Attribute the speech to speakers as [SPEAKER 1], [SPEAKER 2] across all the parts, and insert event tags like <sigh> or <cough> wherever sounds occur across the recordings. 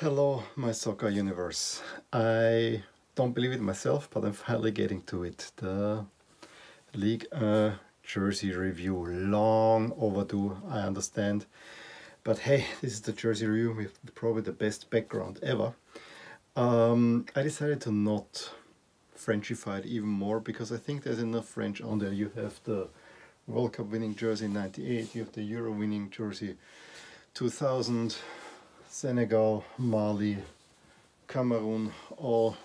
[SPEAKER 1] Hello, my soccer universe. I don't believe it myself, but I'm finally getting to it. The League uh, jersey review, long overdue, I understand. But hey, this is the jersey review with probably the best background ever. Um, I decided to not Frenchify it even more because I think there's enough French on there. You have the World Cup winning jersey 98, you have the Euro winning jersey 2000, Senegal, Mali, Cameroon, all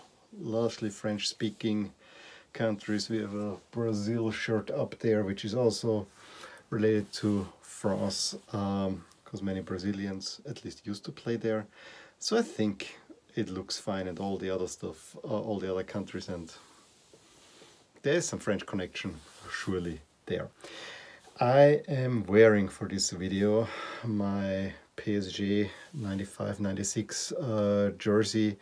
[SPEAKER 1] largely French speaking countries. We have a Brazil shirt up there, which is also related to France, because um, many Brazilians at least used to play there. So I think it looks fine and all the other stuff, uh, all the other countries, and there's some French connection surely there. I am wearing for this video my PSG 95-96 uh, jersey.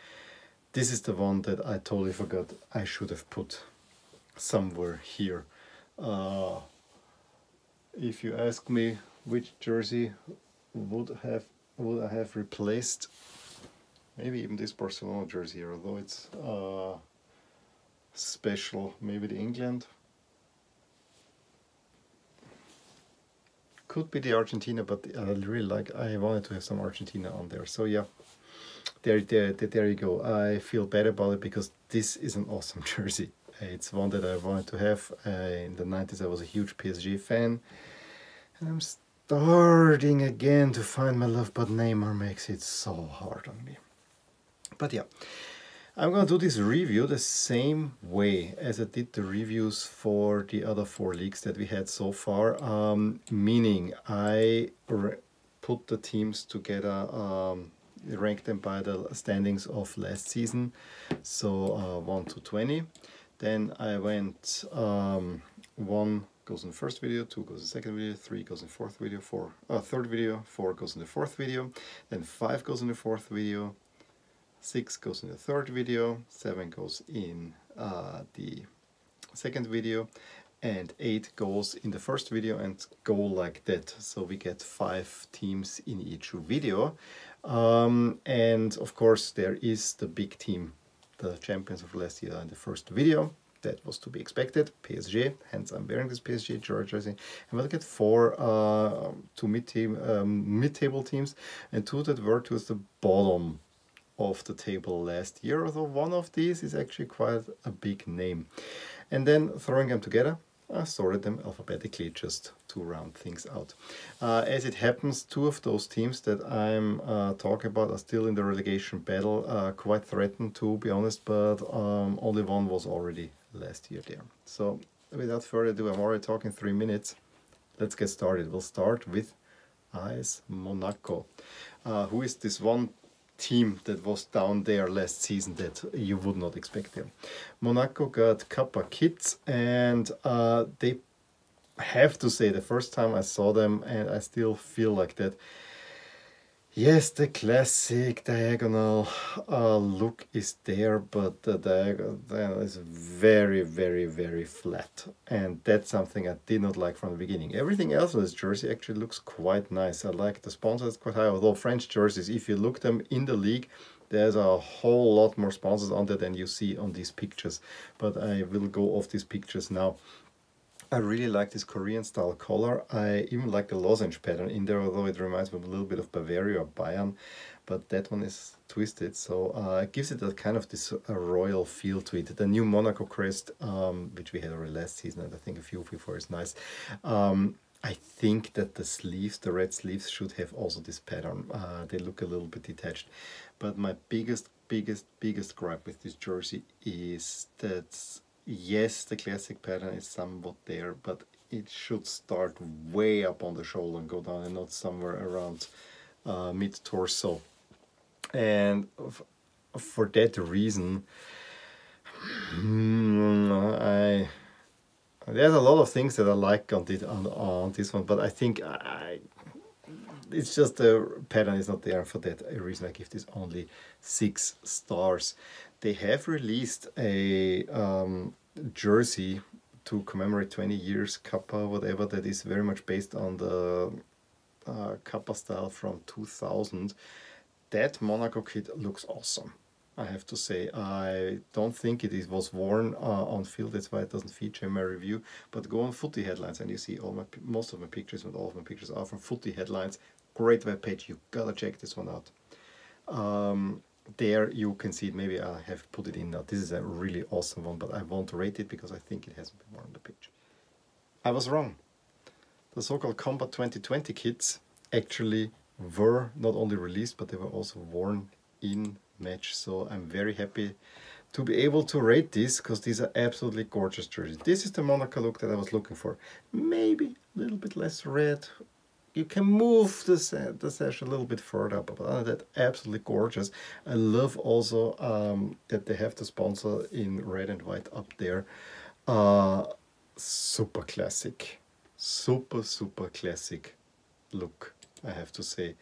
[SPEAKER 1] This is the one that I totally forgot I should have put somewhere here. Uh, if you ask me which jersey would have would I have replaced, maybe even this Barcelona jersey, although it's uh, special, maybe the England could be the Argentina, but I really like, I wanted to have some Argentina on there. So yeah, there, there, there you go. I feel bad about it because this is an awesome <laughs> jersey. It's one that I wanted to have. Uh, in the 90s I was a huge PSG fan. And I'm starting again to find my love, but Neymar makes it so hard on me. But yeah, I'm gonna do this review the same way as I did the reviews for the other four leagues that we had so far. Um, meaning I put the teams together, um, rank them by the standings of last season, so uh, 1 to 20. Then I went um, 1 goes in the first video, 2 goes in the second video, 3 goes in the fourth video, 4, uh, third video, 4 goes in the fourth video, then 5 goes in the fourth video, 6 goes in the third video, 7 goes in uh, the second video, and 8 goes in the first video and go like that. So we get 5 teams in each video. Um, and of course there is the big team, the champions of last year in the first video. That was to be expected, PSG, hence I'm wearing this PSG jersey. And we'll get four uh, two mid-table um, mid teams and two that were towards the bottom of the table last year, although one of these is actually quite a big name. And then throwing them together, I sorted them alphabetically just to round things out. Uh, as it happens, two of those teams that I'm uh, talking about are still in the relegation battle, uh, quite threatened to be honest, but um, only one was already last year there. So without further ado, I'm already talking three minutes. Let's get started. We'll start with AS Monaco. Uh, who is this one team that was down there last season that you would not expect them. Monaco got Kappa kits and uh, they have to say the first time I saw them and I still feel like that Yes, the classic diagonal uh, look is there, but the diagonal is very, very, very flat. And that's something I did not like from the beginning. Everything else on this jersey actually looks quite nice. I like the sponsors quite high, although French jerseys, if you look them in the league, there's a whole lot more sponsors on there than you see on these pictures. But I will go off these pictures now. I really like this Korean style color. I even like the lozenge pattern in there, although it reminds me a little bit of Bavaria or Bayern, but that one is twisted, so uh, it gives it a kind of this uh, royal feel to it. The new Monaco crest, um, which we had already last season, and I think a few before is nice. Um, I think that the sleeves, the red sleeves, should have also this pattern. Uh, they look a little bit detached. But my biggest, biggest, biggest gripe with this jersey is that yes, the classic pattern is somewhat there, but it should start way up on the shoulder and go down and not somewhere around uh, mid-torso. And for that reason, <sighs> I there's a lot of things that I like on this on, on this one, but I think I it's just the pattern is not there for that reason I give this only six stars they have released a um, jersey to commemorate 20 years Kappa, whatever, that is very much based on the uh, Kappa style from 2000. that Monaco kit looks awesome. I have to say, I don't think it is, was worn uh, on field, that's why it doesn't feature in my review. But go on Footy Headlines and you see all my most of my pictures, but all of my pictures are from Footy Headlines. Great web page, you gotta check this one out. Um, there you can see it, maybe I have put it in now. This is a really awesome one, but I won't rate it because I think it hasn't been worn on the picture. I was wrong. The so-called Kombat 2020 kits actually were not only released, but they were also worn in match. So I'm very happy to be able to rate this because these are absolutely gorgeous jerseys. This is the Monaco look that I was looking for. Maybe a little bit less red. You can move the, the sash a little bit further, but other than that, absolutely gorgeous. I love also um, that they have the sponsor in red and white up there. Uh, super classic. Super, super classic look, I have to say.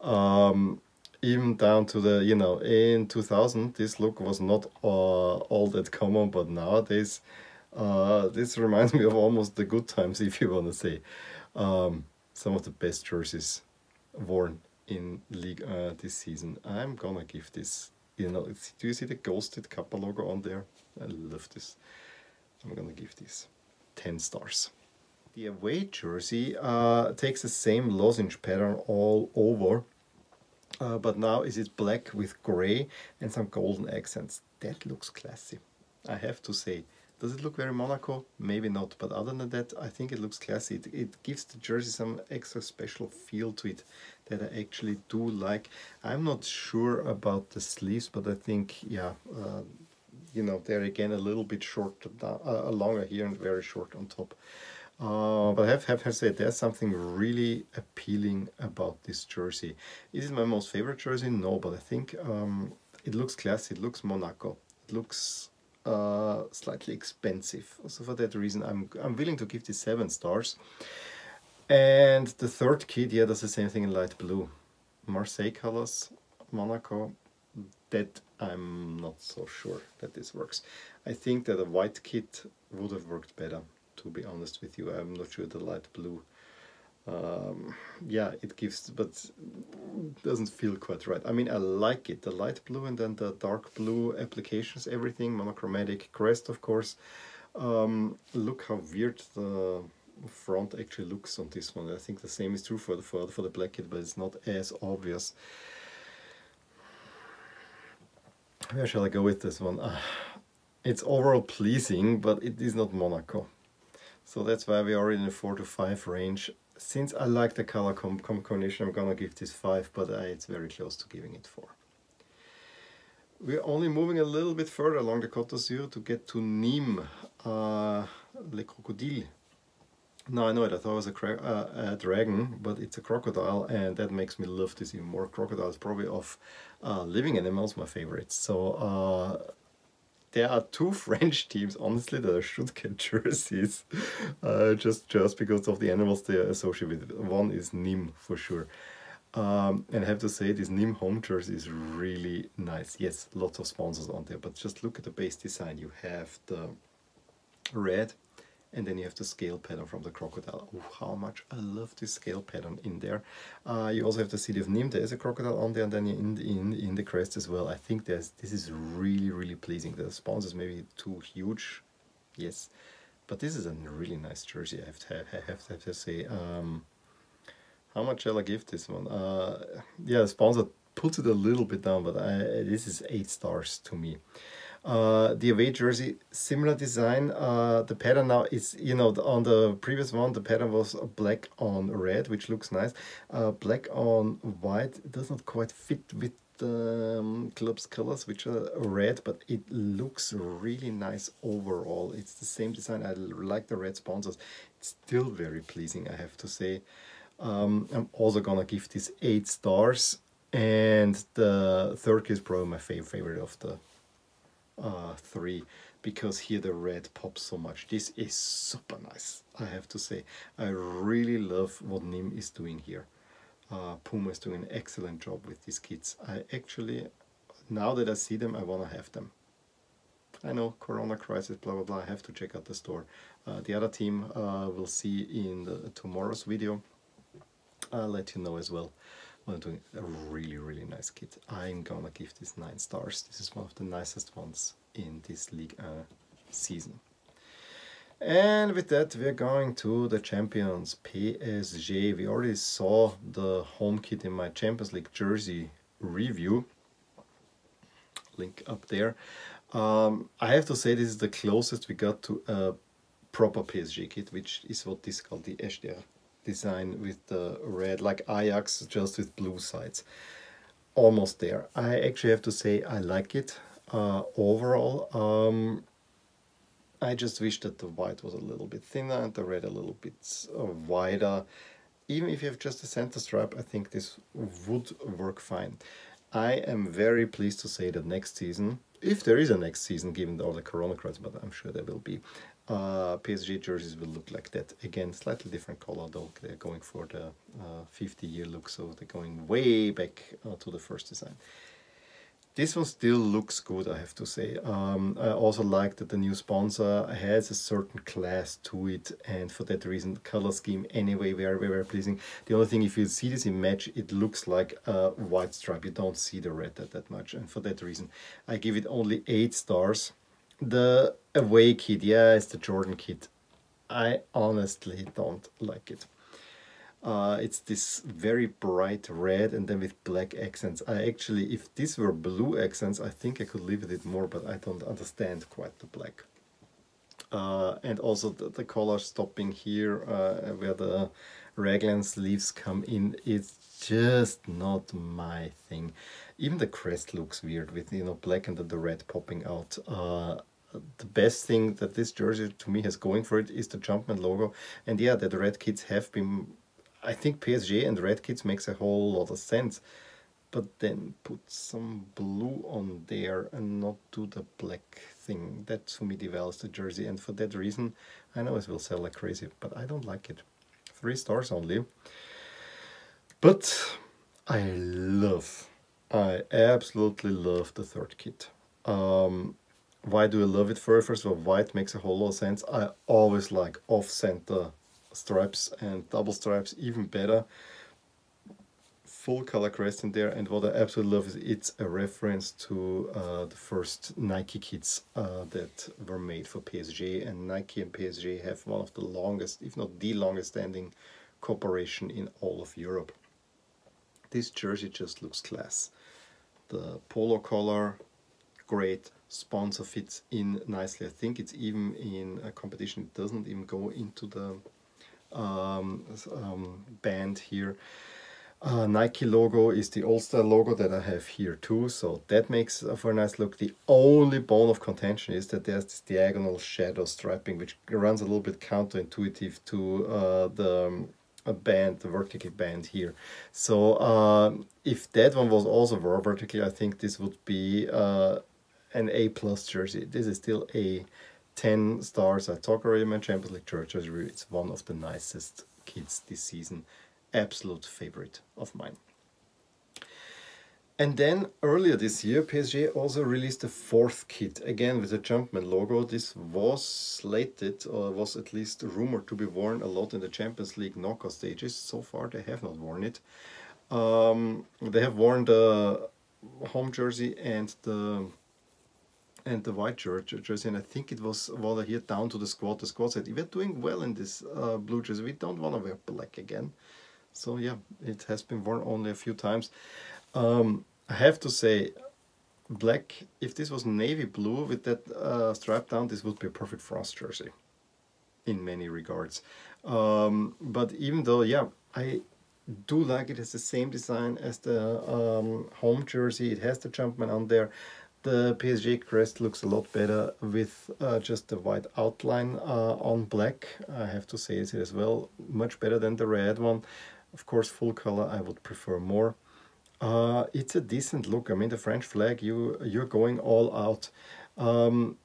[SPEAKER 1] Um, even down to the you know in 2000 this look was not uh, all that common but nowadays uh, this reminds me of almost the good times <laughs> if you want to say um, some of the best jerseys worn in league uh, this season i'm gonna give this you know do you see the ghosted kappa logo on there i love this i'm gonna give this 10 stars the away jersey uh, takes the same lozenge pattern all over uh, but now it is black with gray and some golden accents. That looks classy, I have to say. Does it look very Monaco? Maybe not, but other than that, I think it looks classy. It, it gives the jersey some extra special feel to it that I actually do like. I'm not sure about the sleeves, but I think, yeah, uh, you know, they're again a little bit short, uh, longer here and very short on top. Uh, but I have, have to say, there's something really appealing about this jersey. Is it my most favorite jersey? No, but I think um, it looks classy, it looks Monaco, it looks uh, slightly expensive. So for that reason, I'm, I'm willing to give this 7 stars. And the third kit, yeah, does the same thing in light blue. Marseille colors, Monaco, that I'm not so sure that this works. I think that a white kit would have worked better to be honest with you. I'm not sure the light blue. Um, yeah, it gives, but doesn't feel quite right. I mean, I like it, the light blue and then the dark blue applications, everything, monochromatic crest, of course. Um, look how weird the front actually looks on this one. I think the same is true for the, for, for the black kit, but it's not as obvious. Where shall I go with this one? Uh, it's overall pleasing, but it is not Monaco. So that's why we are in the 4 to 5 range. Since I like the color com combination, I'm gonna give this 5, but it's very close to giving it 4. We're only moving a little bit further along the Côte d'Azur to get to Nîmes, uh, Le Crocodile. Now I know it, I thought it was a, uh, a, dragon, but it's a crocodile and that makes me love this even more. Crocodiles probably of uh, living animals, my favorites. So uh, there are two <laughs> French teams, honestly, that I should get <laughs> jerseys, uh, just just because of the animals they are associated with. One is Nîmes for sure. Um, and I have to say, this Nîmes home jersey is really nice. Yes, lots of sponsors on there, but just look at the base design. You have the red and then you have the scale pattern from the crocodile. Oh, how much I love this scale pattern in there. Uh, you also have the city of Nîmes, there is a crocodile on there, and then in the, in, in the crest as well. I think there's, this is really, really pleasing. The sponsors maybe too huge, yes, but this is a really nice jersey, I have to, I have to, have to say. Um, how much shall I give this one? Uh, yeah, the sponsor puts it a little bit down, but I, this is 8 stars to me. Uh, the away jersey, similar design. Uh, the pattern now is, you know, on the previous one, the pattern was black on red, which looks nice. Uh, black on white it does not quite fit with the um, club's colors, which are red, but it looks really nice overall. It's the same design. I like the red sponsors. It's still very pleasing, I have to say. Um, I'm also gonna give this eight stars and the third is probably my favorite of the uh, 3 because here the red pops so much. This is super nice, I have to say. I really love what Nîmes is doing here. Uh, Puma is doing an excellent job with these kits. I actually, now that I see them, I want to have them. I know, Corona crisis, blah blah blah, I have to check out the store. Uh, the other team uh, will see in the, tomorrow's video. I'll let you know as well well, doing a really, really nice kit. I'm gonna give this 9 stars. This is one of the nicest ones in this League uh, season. And with that, we're going to the champions, PSG. We already saw the home kit in my Champions League jersey review. Link up there. Um, I have to say this is the closest we got to a proper PSG kit, which is what is called the Hechter design with the red, like Ajax, just with blue sides. Almost there. I actually have to say I like it uh, overall. Um, I just wish that the white was a little bit thinner and the red a little bit uh, wider. Even if you have just a center stripe, I think this would work fine. I am very pleased to say that next season, if there is a next season, given all the corona crisis, but I'm sure there will be, uh, PSG jerseys will look like that. Again, slightly different color though. They're going for the 50-year uh, look, so they're going way back uh, to the first design. This one still looks good, I have to say. Um, I also like that the new sponsor has a certain class to it, and for that reason, color scheme anyway very, very, very pleasing. The only thing, if you see this match, it looks like a white stripe. You don't see the red that, that much, and for that reason, I give it only 8 stars. The away kit, yeah, it's the Jordan kit. I honestly don't like it. Uh, it's this very bright red and then with black accents. I actually, if these were blue accents, I think I could live with it more, but I don't understand quite the black. Uh, and also the, the color stopping here uh, where the raglan sleeves come in, it's just not my thing. Even the crest looks weird with you know black and the red popping out. The best thing that this jersey to me has going for it is the Jumpman logo. And yeah, that the red Kids have been I think PSG and Red Kids makes a whole lot of sense. But then put some blue on there and not do the black thing. That to me develops the jersey and for that reason I know it will sell like crazy, but I don't like it. Three stars only. But I love, I absolutely love the third kit. Um, why do I love it? First of all, white makes a whole lot of sense. I always like off-center stripes and double stripes even better full color crest in there and what I absolutely love is it's a reference to uh, the first Nike kits uh, that were made for PSG and Nike and PSG have one of the longest if not the longest standing cooperation in all of Europe. This jersey just looks class. The polo collar, great, sponsor fits in nicely. I think it's even in a competition, it doesn't even go into the um, um, band here. Uh, Nike logo is the All-Star logo that I have here too, so that makes for a nice look. The only bone of contention is that there's this diagonal shadow striping, which runs a little bit counterintuitive to uh, the um, band, the vertical band here. So uh, if that one was also vertical, I think this would be uh, an A plus jersey. This is still a 10 stars. I talk already my Champions League church. It's one of the nicest kits this season. Absolute favorite of mine. And then earlier this year, PSG also released a fourth kit, again with a Jumpman logo. This was slated, or was at least rumored to be worn a lot in the Champions League knockout stages. So far, they have not worn it. Um, they have worn the home jersey and the and the white jersey, and I think it was rather here down to the squad. The squad said, we're doing well in this uh, blue jersey, we don't want to wear black again. So yeah, it has been worn only a few times. Um, I have to say, black, if this was navy blue with that uh, stripe down, this would be a perfect France jersey in many regards. Um, but even though, yeah, I do like it. It's the same design as the um, home jersey. It has the Jumpman on there. The PSG crest looks a lot better with uh, just the white outline uh, on black. I have to say it as well, much better than the red one. Of course, full color I would prefer more. Uh, it's a decent look. I mean, the French flag, you, you're going all out. Um,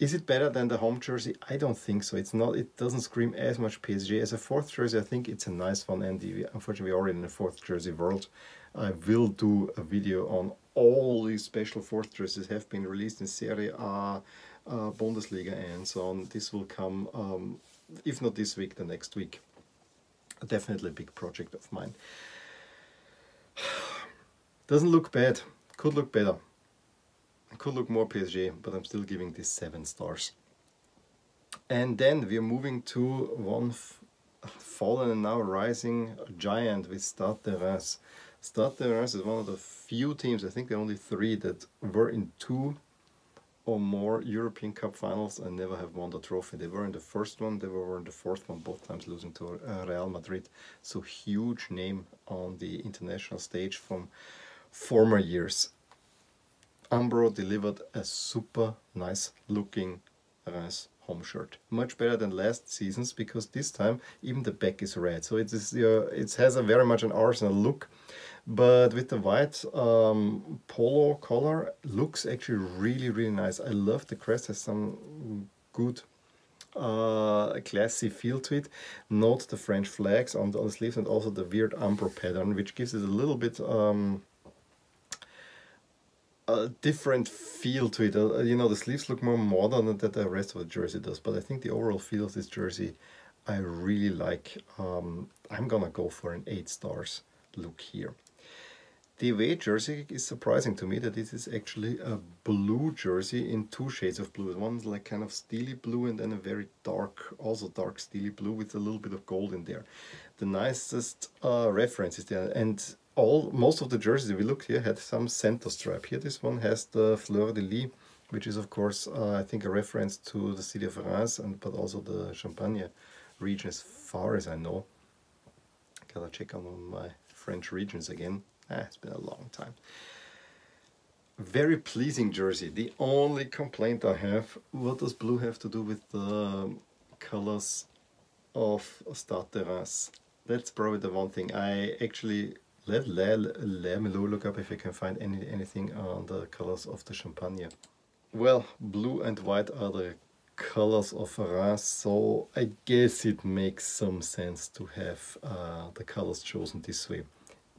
[SPEAKER 1] is it better than the home jersey? I don't think so. It's not. It doesn't scream as much PSG as a fourth jersey. I think it's a nice one, and unfortunately, we're already in the fourth jersey world. I will do a video on all these special fourth jerseys have been released in Serie A, uh, Bundesliga, and so on. This will come, um, if not this week, the next week. Definitely a big project of mine. <sighs> Doesn't look bad. Could look better. Could look more PSG, but I'm still giving this seven stars. And then we're moving to one fallen and now rising giant with Stade de Reims. Stade de Reims is one of the few teams, I think the only three, that were in two or more European Cup finals and never have won the trophy. They were in the first one, they were in the fourth one, both times losing to uh, Real Madrid. So huge name on the international stage from former years. Umbro delivered a super nice looking Reims home shirt. Much better than last season's because this time even the back is red. So it is uh, it has a very much an Arsenal look. But with the white um, polo color, looks actually really, really nice. I love the crest, has some good uh, classy feel to it. Note the French flags on the, on the sleeves and also the weird Umbro pattern, which gives it a little bit um, a different feel to it. Uh, you know, the sleeves look more modern than the rest of the jersey does, but I think the overall feel of this jersey I really like. Um, I'm gonna go for an 8 stars look here. The away jersey is surprising to me that this is actually a blue jersey in two shades of blue. One's like kind of steely blue and then a very dark, also dark steely blue with a little bit of gold in there. The nicest uh, references there. And all most of the jerseys we looked here had some center stripe. Here this one has the fleur de lis, which is of course uh, I think a reference to the city of Reims and but also the Champagne region as far as I know. Gotta check on my French regions again. Ah, it's been a long time. Very pleasing jersey. The only complaint I have, what does blue have to do with the colors of Stade de? That's probably the one thing. I actually let, let, let me look up if I can find any anything on the colors of the Champagne. Well, blue and white are the colors of Reims, so I guess it makes some sense to have uh, the colors chosen this way.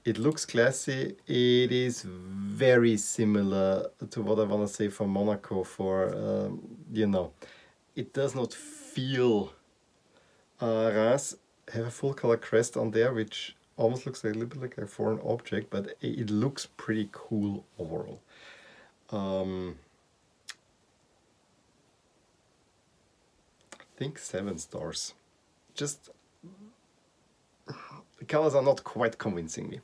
[SPEAKER 1] It looks classy. It is very similar to what I want to say for Monaco for, um, you know, it does not feel uh, have a full color crest on there, which almost looks a little bit like a foreign object, but it looks pretty cool overall. Um, I think seven stars. Just the colors are not quite convincing me.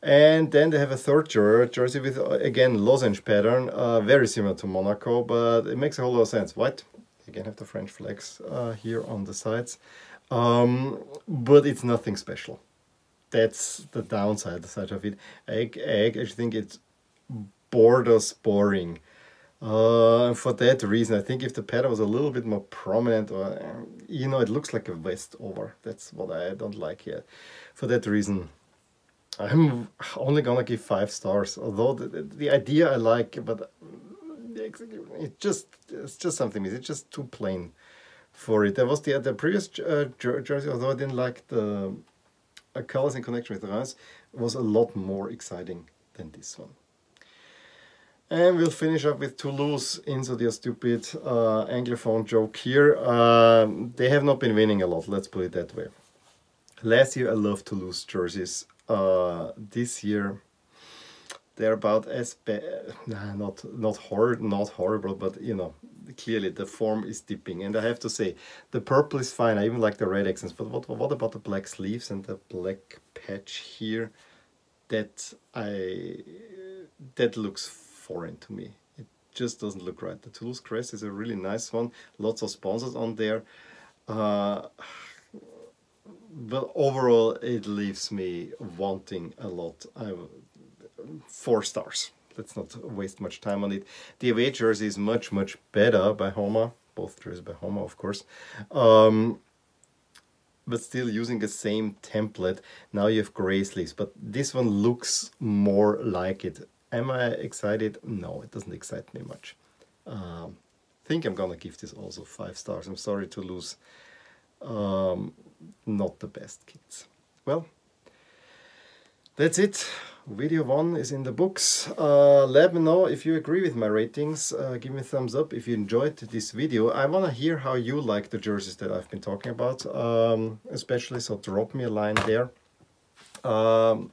[SPEAKER 1] And then they have a third jersey with, uh, again, lozenge pattern, uh, very similar to Monaco, but it makes a whole lot of sense. White, again, have the French flags uh, here on the sides, um, but it's nothing special. That's the downside the side of it. I, I actually think it's borders boring. Uh, for that reason, I think if the pattern was a little bit more prominent, or you know, it looks like a vest over. That's what I don't like here. For that reason, I'm only gonna give five stars. Although the, the idea I like, but it just it's just something. Is It's just too plain for it. There was the the previous uh, jersey, although I didn't like the uh, colors in connection with the Reims, was a lot more exciting than this one. And we'll finish up with Toulouse into their stupid uh, Anglophone joke here. Um, they have not been winning a lot, let's put it that way. Last year I loved Toulouse jerseys. Uh, this year they're about as bad, nah, not not hor not horrible, but you know, clearly the form is dipping. And I have to say, the purple is fine. I even like the red accents. But what what about the black sleeves and the black patch here? That I that looks foreign to me. It just doesn't look right. The Toulouse crest is a really nice one. Lots of sponsors on there. Uh, but overall, it leaves me wanting a lot. I, four stars. Let's not waste much time on it. The away jersey is much, much better by Joma. Both jerseys by Joma, of course. Um, but still using the same template. Now you have gray sleeves, but this one looks more like it. Am I excited? No, it doesn't excite me much. Um, think I'm gonna give this also five stars. I'm sorry to lose um, not the best kits. Well, that's it. Video 1 is in the books. Uh, let me know if you agree with my ratings. Uh, give me a thumbs up if you enjoyed this video. I want to hear how you like the jerseys that I've been talking about, um, especially, so drop me a line there. Um,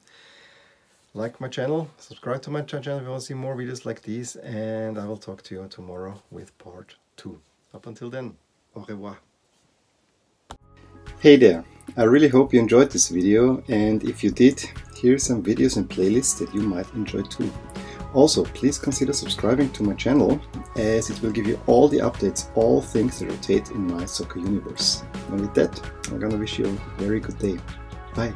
[SPEAKER 1] like my channel, subscribe to my channel if you want to see more videos like these, and I will talk to you tomorrow with part 2. Up until then, au revoir. Hey there, I really hope you enjoyed this video, and if you did, here are some videos and playlists that you might enjoy too. Also, please consider subscribing to my channel as it will give you all the updates, all things that rotate in my soccer universe. And with that, I'm gonna wish you a very good day. Bye.